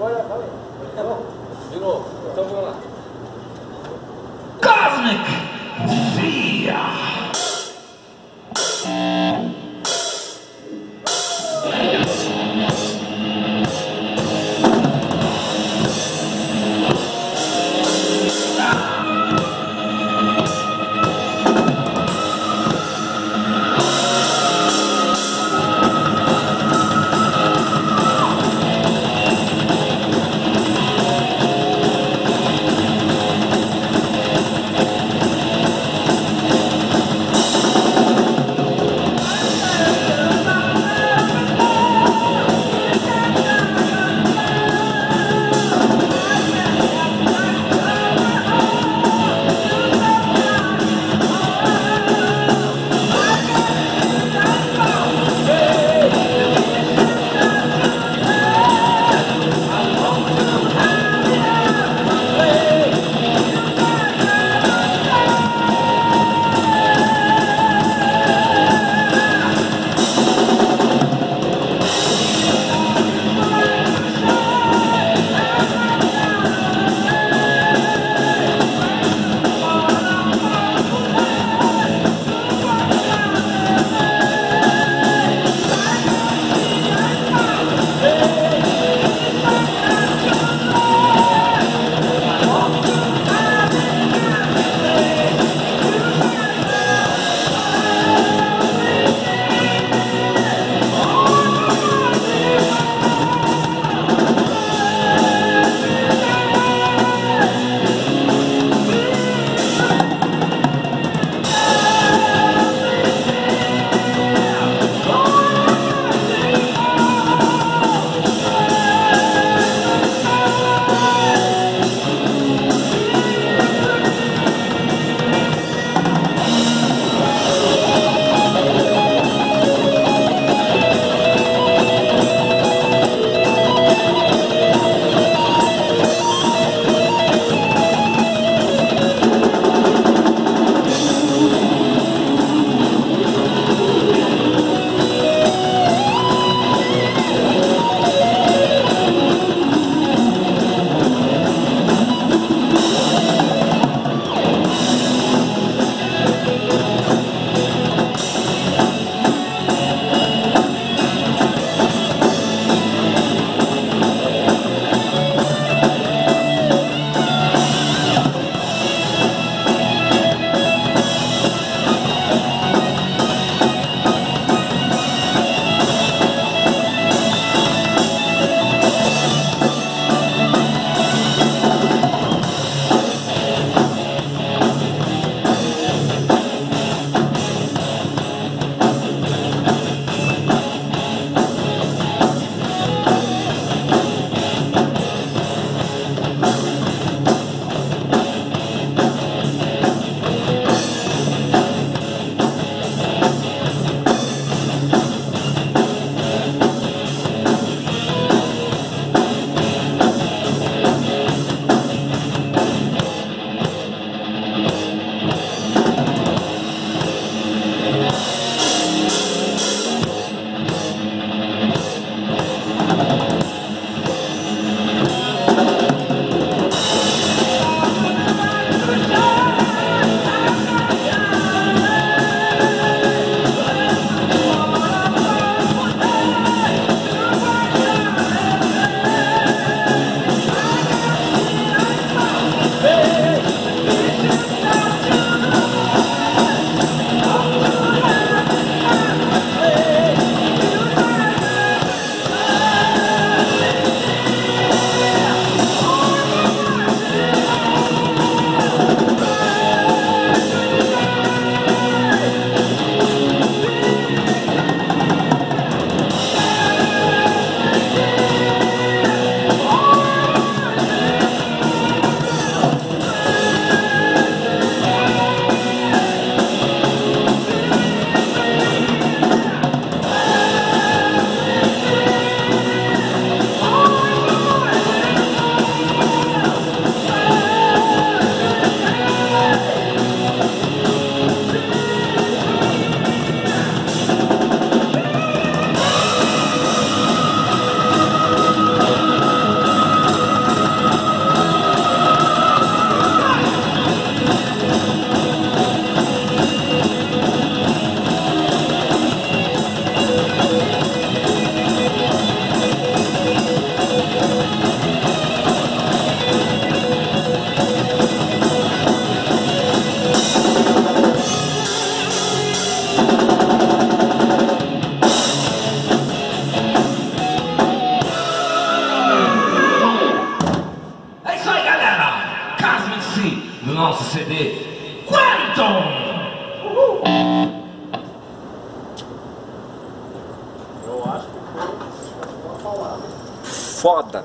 Agora vai. De novo. Então vamos lá. Cosmic CD Quantum! Eu acho que foi uma palavra. Foda!